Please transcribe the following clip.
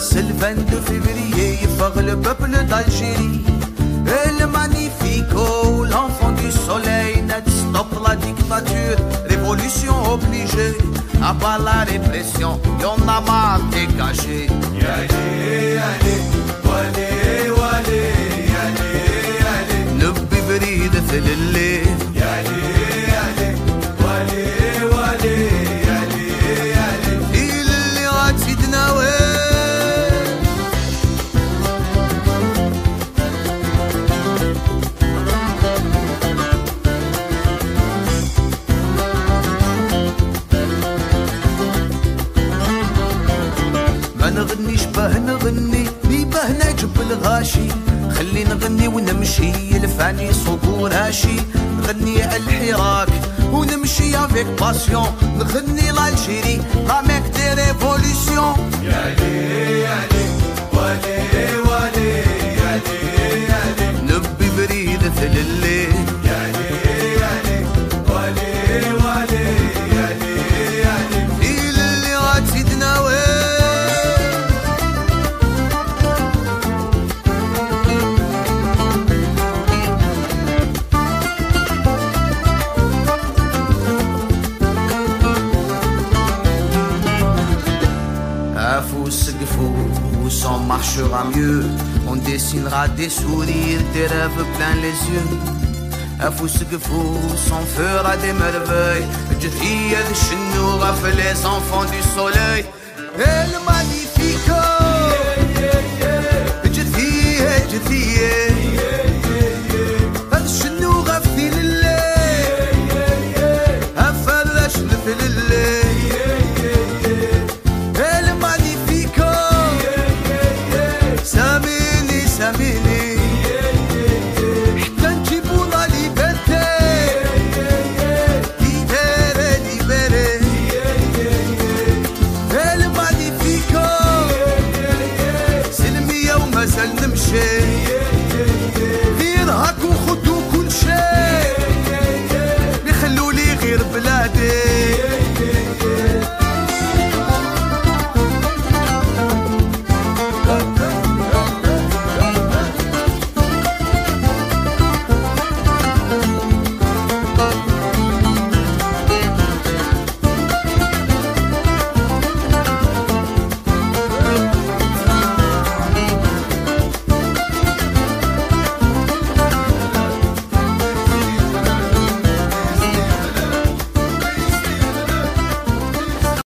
c'est le 22 février, faut le peuple d'Algérie. Et le magnifico, l'enfant du soleil, net stop la dictature, révolution obligée. À la répression, y'en a marre dégagé. نبه نغني نبه نجب الغاشي. خلي نغني ونمشي يلفعني صوب هاشي. نغني الحراك ونمشي افيك باسيون نغني لالجيري s'en marchera mieux. On dessinera des sourires, des rêves plein les yeux. Un fou fou, s'en fera des merveilles. Dieu de chez nous, les enfants du soleil. Et le magnifique.